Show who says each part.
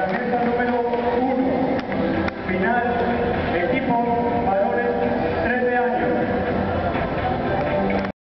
Speaker 1: La mesa número